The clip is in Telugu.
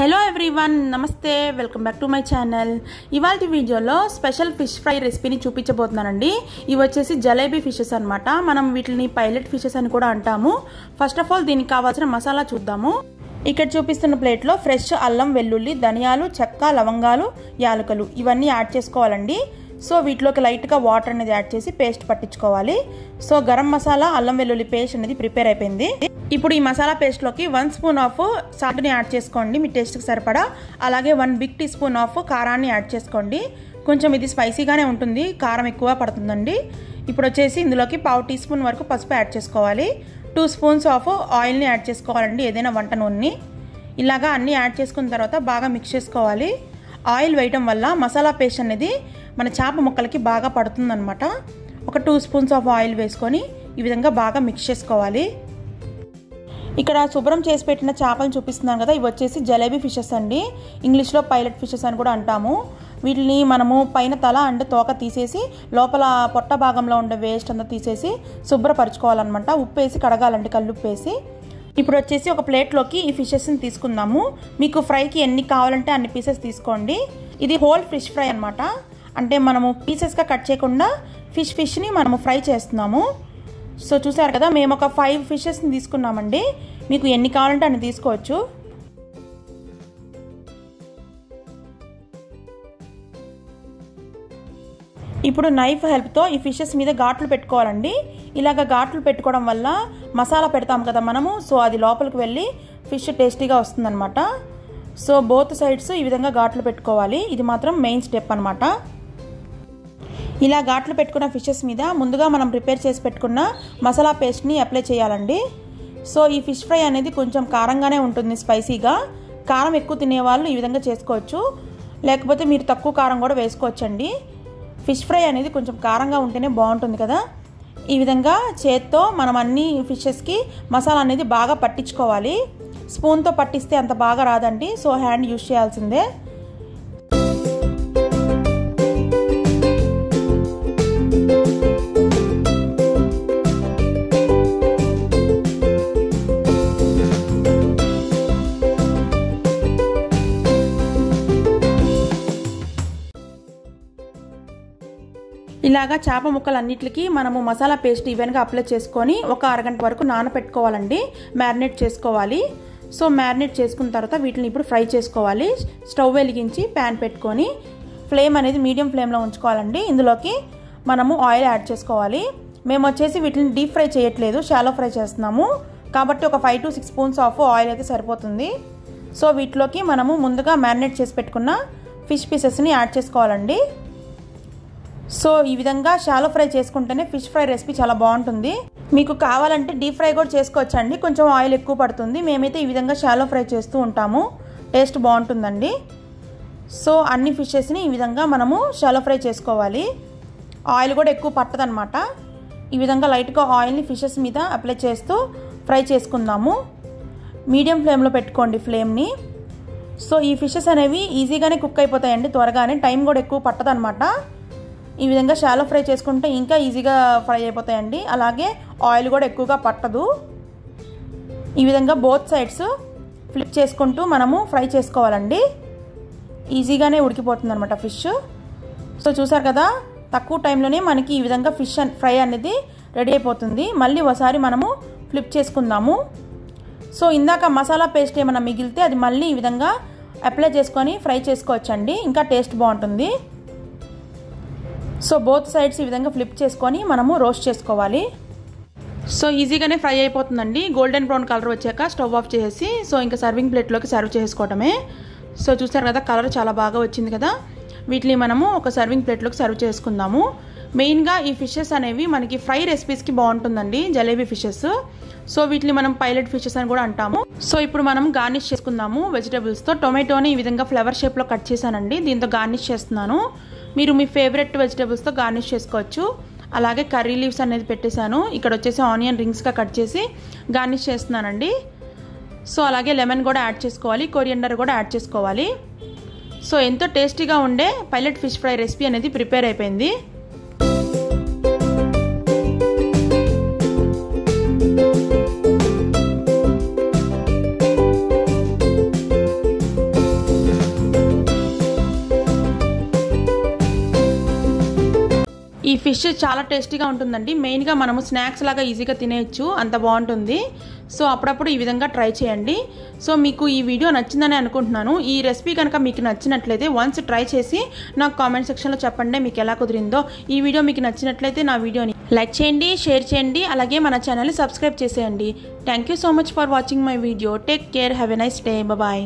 హలో ఎవ్రీవన్ నమస్తే welcome back to my channel ఇవాళ వీడియోలో స్పెషల్ ఫిష్ ఫ్రై రెసిపీని చూపించబోతున్నానండి. ఇవి వచ్చేసి జలేబీ ఫిషెస్ అనమాట మనం వీటిని పైలట్ ఫిషెస్ అని కూడా అంటాము. ఫస్ట్ ఆఫ్ ఆల్ దీనికి కావాల్సిన మసాలా చూద్దాము. ఇక్కడ చూపిస్తున్న ప్లేట్లో ఫ్రెష్ అల్లం వెల్లుల్లి ధనియాలు చెక్క లవంగాలు యాలకులు ఇవన్నీ యాడ్ చేసుకోవాలండి. సో వీటిలోకి లైట్గా వాటర్ అనేది యాడ్ చేసి పేస్ట్ పట్టించుకోవాలి. సో గరం మసాలా అల్లం వెల్లుల్లి పేస్ట్ అనేది ప్రిపేర్ అయిపోయింది. ఇప్పుడు ఈ మసాలా పేస్ట్లోకి వన్ స్పూన్ ఆఫ్ సాల్ట్ని యాడ్ చేసుకోండి మీ టేస్ట్కి సరిపడా. అలాగే one big teaspoon of కారాన్ని యాడ్ చేసుకోండి. కొంచెం ఇది స్పైసీగానే ఉంటుంది కారం ఎక్కువ పడుతుందండి. ఇప్పుడు వచ్చేసి ఇందులోకి పావు టీ స్పూన్ వరకు పసుపు యాడ్ చేసుకోవాలి. టూ స్పూన్స్ ఆఫ్ ఆయిల్ని యాడ్ చేసుకోవాలండి ఏదైనా వంట నూనెని. ఇలాగా అన్నీ యాడ్ చేసుకున్న తర్వాత బాగా మిక్స్ చేసుకోవాలి. ఆయిల్ వేయటం వల్ల మసాలా పేస్ట్ అనేది మన చేప ముక్కలకి బాగా పడుతుందనమాట ఒక టూ స్పూన్స్ ఆఫ్ ఆయిల్ వేసుకొని ఈ విధంగా బాగా మిక్స్ చేసుకోవాలి. ఇక్కడ శుభ్రం చేసి పెట్టిన చేపలు చూపిస్తున్నాను కదా ఇవి వచ్చేసి జలేబీ ఫిషెస్ అండి. ఇంగ్లీష్లో పైలట్ ఫిషెస్ అని కూడా అంటాము. వీటిని మనము పైన తల అండ్ తోక తీసేసి లోపల పొట్ట భాగంలో ఉండే వేస్ట్ అంతా తీసేసి శుభ్రపరచుకోవాలన్నమాట. ఉప్పు వేసి కడగాలండి కల్లుప్పు వేసి ఇప్పుడు వచ్చేసి ఒక ప్లేట్లోకి ఈ ఫిషెస్ని తీసుకుందాము. మీకు ఫ్రైకి ఎన్ని కావాలంటే అన్ని పీసెస్ తీసుకోండి. ఇది హోల్ ఫిష్ ఫ్రై అనమాట అంటే మనము పీసెస్గా కట్ చేయకుండా ఫిష్ ఫిష్ని మనము ఫ్రై చేస్తున్నాము. సో చూసారు కదా మేము ఒక ఫైవ్ ఫిషెస్ని తీసుకున్నామండి. మీకు ఎన్ని కావాలంటే అన్ని తీసుకోవచ్చు. ఇప్పుడు నైఫ్ హెల్ప్తో ఈ ఫిషెస్ మీద ఘాట్లు పెట్టుకోవాలండి. ఇలాగ ఘాట్లు పెట్టుకోవడం వల్ల మసాలా పెడతాం కదా మనము సో అది లోపలికి వెళ్ళి ఫిష్ టేస్టీగా వస్తుందన్నమాట. సో బోత్ సైడ్స్ ఈ విధంగా ఘాట్లు పెట్టుకోవాలి. ఇది మాత్రం మెయిన్ స్టెప్ అనమాట ఇలా ఘాట్లు పెట్టుకున్న ఫిషెస్ మీద ముందుగా మనం ప్రిపేర్ చేసి పెట్టుకున్న మసాలా పేస్ట్ని అప్లై చేయాలండి. సో ఈ ఫిష్ ఫ్రై అనేది కొంచెం కారంగానే ఉంటుంది స్పైసీగా కారం ఎక్కువ తినేవాళ్ళు ఈ విధంగా చేసుకోవచ్చు. లేకపోతే మీరు తక్కువ కారం కూడా వేసుకోవచ్చండి. ఫిష్ ఫ్రై అనేది కొంచెం కారంగా ఉంటేనే బాగుంటుంది కదా. ఈ విధంగా చేత్తో మనం అన్ని ఫిషెస్కి మసాలా అనేది బాగా పట్టించుకోవాలి. స్పూన్తో పట్టిస్తే అంత బాగా రాదండి. సో హ్యాండ్ యూజ్ చేయాల్సిందే. ఇలాగా చేప ముక్కలన్నిటికీ మనము మసాలా పేస్ట్ ఈవెన్గా అప్లై చేసుకొని ఒక అరగంట వరకు నానపెట్టుకోవాలండి. మ్యారినేట్ చేసుకోవాలి. సో మ్యారినేట్ చేసుకున్న తర్వాత వీటిని ఇప్పుడు ఫ్రై చేసుకోవాలి. స్టవ్ వెలిగించి ప్యాన్ పెట్టుకొని ఫ్లేమ్ అనేది మీడియం ఫ్లేమ్లో ఉంచుకోవాలండి. ఇందులోకి మనము ఆయిల్ యాడ్ చేసుకోవాలి. మేము వచ్చేసి వీటిని డీప్ ఫ్రై చేయట్లేదు షాలో ఫ్రై చేస్తున్నాము. కాబట్టి ఒక five to six spoons of oil అయితే సరిపోతుంది. సో వీటిలోకి మనము ముందుగా మ్యారినేట్ చేసి పెట్టుకున్న ఫిష్ పీసెస్ని యాడ్ చేసుకోవాలండి. సో ఈ విధంగా షాలో ఫ్రై చేసుకుంటేనే ఫిష్ ఫ్రై రెసిపీ చాలా బాగుంటుంది. మీకు కావాలంటే డీప్ ఫ్రై కూడా చేసుకోవచ్చండి. కొంచెం ఆయిల్ ఎక్కువ పడుతుంది. మేమైతే ఈ విధంగా షాలో ఫ్రై చేస్తూ ఉంటాము. టేస్ట్ బాగుంటుందండి. సో అన్ని ఫిషెస్ని ఈ విధంగా మనము షాలో ఫ్రై చేసుకోవాలి. ఆయిల్ కూడా ఎక్కువ పట్టదనమాట ఈ విధంగా లైట్గా ఆయిల్ని ఫిషెస్ మీద అప్లై చేస్తూ ఫ్రై చేసుకుందాము. మీడియం ఫ్లేమ్లో పెట్టుకోండి ఫ్లేమ్ని. సో ఈ ఫిషెస్ అనేవి ఈజీగానే కుక్ అయిపోతాయండి. త్వరగానే టైం కూడా ఎక్కువ పట్టదనమాట ఈ విధంగా షాలో ఫ్రై చేసుకుంటే ఇంకా ఈజీగా ఫ్రై అయిపోతాయండి. అలాగే ఆయిల్ కూడా ఎక్కువగా పట్టదు. ఈ విధంగా బోత్ సైడ్స్ ఫ్లిప్ చేసుకుంటూ మనము ఫ్రై చేసుకోవాలండి. ఈజీగానే ఉడికిపోతుంది అనమాట ఫిష్. సో చూసారు కదా తక్కువ టైంలోనే మనకి ఈ విధంగా ఫిష్ ఫ్రై అనేది రెడీ అయిపోతుంది. మళ్ళీ ఒకసారి మనము ఫ్లిప్ చేసుకుందాము. సో ఇందాక మసాలా పేస్ట్ ఏమైనా మిగిలితే అది మళ్ళీ ఈ విధంగా అప్లై చేసుకొని ఫ్రై చేసుకోవచ్చండి. ఇంకా టేస్ట్ బాగుంటుంది. సో బోత్ సైడ్స్ ఈ విధంగా ఫ్లిప్ చేసుకొని మనము రోస్ట్ చేసుకోవాలి. సో ఈజీగానే ఫ్రై అయిపోతుందండి. గోల్డెన్ బ్రౌన్ కలర్ వచ్చాక స్టవ్ ఆఫ్ చేసి సో ఇంకా సర్వింగ్ ప్లేట్లోకి సర్వ్ చేసుకోవడమే సో చూసారు కదా కలర్ చాలా బాగా వచ్చింది కదా. వీటిని మనము ఒక సర్వింగ్ ప్లేట్లోకి సర్వ్ చేసుకుందాము. మెయిన్గా ఈ ఫిషెస్ అనేవి మనకి ఫ్రై రెసిపీస్కి బాగుంటుందండి జలేబీ ఫిషెస్. సో వీటిని మనం పైలట్ ఫిషెస్ అని కూడా అంటాము. సో ఇప్పుడు మనం గార్నిష్ చేసుకుందాము. వెజిటేబుల్స్తో టొమాటోని ఈ విధంగా ఫ్లవర్ షేప్లో కట్ చేశానండి. దీంతో గార్నిష్ చేస్తున్నాను. మీరు మీ ఫేవరెట్ వెజిటేబుల్స్తో గార్నిష్ చేసుకోవచ్చు. అలాగే కర్రీ లీవ్స్ అనేది పెట్టేశాను. ఇక్కడ వచ్చేసి ఆనియన్ రింగ్స్గా కట్ చేసి గార్నిష్ చేస్తున్నానండి. సో అలాగే లెమన్ కూడా యాడ్ చేసుకోవాలి. కొరియండర్ కూడా యాడ్ చేసుకోవాలి. సో ఎంతో టేస్టీగా ఉండే పైలట్ ఫిష్ ఫ్రై రెసిపీ అనేది ప్రిపేర్ అయిపోయింది. ఈ ఫిష్ చాలా టేస్టీగా ఉంటుందండి. మెయిన్గా మనము స్నాక్స్ లాగా ఈజీగా తినేయచ్చు. అంత బాగుంటుంది. సో అప్పుడప్పుడు ఈ విధంగా ట్రై చేయండి. సో మీకు ఈ వీడియో నచ్చిందని అనుకుంటున్నాను. ఈ రెసిపీ కనుక మీకు నచ్చినట్లయితే వన్స్ ట్రై చేసి నాకు కామెంట్ సెక్షన్లో చెప్పండి మీకు ఎలా కుదిరిందో. ఈ వీడియో మీకు నచ్చినట్లయితే నా వీడియోని లైక్ చేయండి షేర్ చేయండి అలాగే మన ఛానల్ని సబ్స్క్రైబ్ చేసేయండి. Thank you so much for watching my video take care have a nice day bye